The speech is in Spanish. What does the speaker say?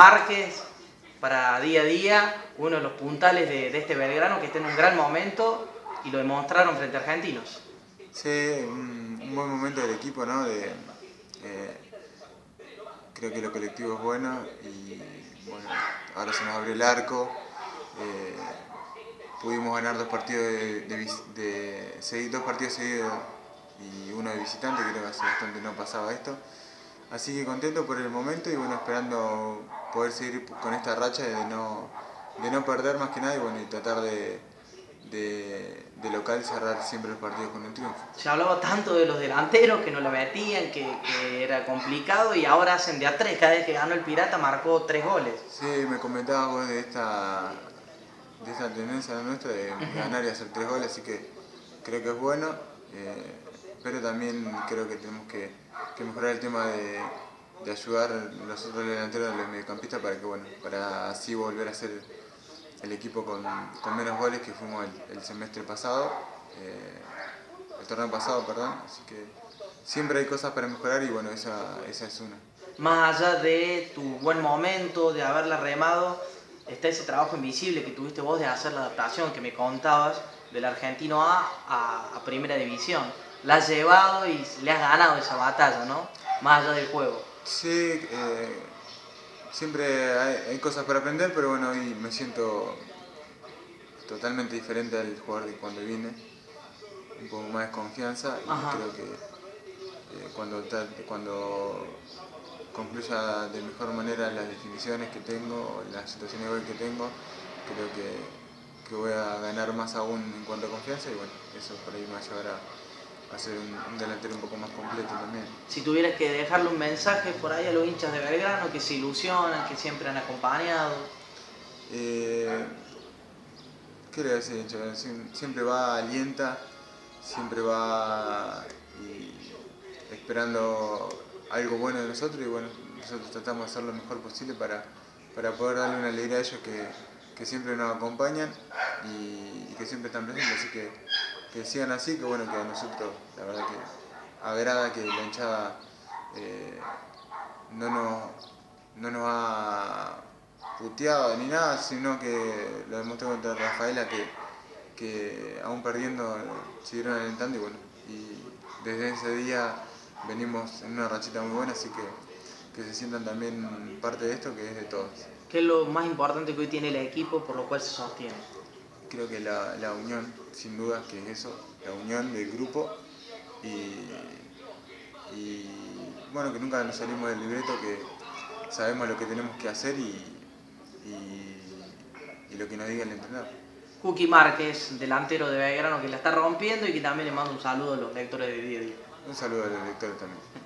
Márquez para día a día, uno de los puntales de, este Belgrano que está en un gran momento y lo demostraron frente a Argentinos. Sí, un, buen momento del equipo, ¿no? De, creo que lo colectivo es bueno y bueno, ahora se nos abrió el arco. Eh, pudimos ganar dos partidos de, dos partidos seguidos y uno de visitante, creo que hace bastante no pasaba esto. Así que contento por el momento y bueno, esperando poder seguir con esta racha de no, de no perder más que nada y, bueno, y tratar de, de, local cerrar siempre los partidos con un triunfo. Se hablaba tanto de los delanteros que no lo metían, que, era complicado y ahora hacen de a tres. Cada vez que ganó el Pirata marcó tres goles. Sí, me comentabas vos de esta, de esta tendencia nuestra de ganar y hacer tres goles, así que creo que es bueno. Eh, pero también creo que tenemos que, mejorar el tema de, ayudar a los otros delanteros de los mediocampistas para que bueno, para así volver a ser el equipo con, menos goles que fuimos el, semestre pasado, eh, el torneo pasado, perdón, así que siempre hay cosas para mejorar y bueno, esa, esa es una. Más allá de tu buen momento, de haberla remado, está ese trabajo invisible que tuviste vos de hacer la adaptación que me contabas del argentino A a, Primera División. La has llevado y le has ganado esa batalla, ¿no? Más allá del juego. Sí, eh, siempre hay, cosas para aprender, pero bueno, hoy me siento totalmente diferente al jugador de cuando vine. Un poco más de confianza y creo que eh, cuando, cuando concluya de mejor manera las definiciones que tengo, las situaciones que tengo, creo que, voy a ganar más aún en cuanto a confianza y bueno, eso por ahí me va a llevar a, ser un, delantero un poco más completo también. Si tuvieras que dejarle un mensaje por ahí a los hinchas de Belgrano que se ilusionan, que siempre han acompañado. Eh, ¿Qué le decir? Siempre va, alienta, siempre va esperando algo bueno de nosotros y bueno, nosotros tratamos de hacer lo mejor posible para, para poder darle una alegría a ellos que, siempre nos acompañan y, que siempre están presentes, así que, que sigan así, que bueno, que a nosotros la verdad que agrada que la hinchada eh, no, nos, no nos ha puteado ni nada, sino que lo demostró contra Rafaela que, que aún perdiendo siguieron alentando y bueno, y desde ese día venimos en una rachita muy buena, así que que se sientan también parte de esto, que es de todos. ¿Qué es lo más importante que hoy tiene el equipo por lo cual se sostiene? Creo que la, la unión, sin duda, que es eso, la unión del grupo y, y, bueno, que nunca nos salimos del libreto, que sabemos lo que tenemos que hacer y, y, y lo que nos diga el entrenador. Cookie Márquez, delantero de Belgrano, que la está rompiendo y que también le mando un saludo a los lectores de día a día. Un saludo a los también.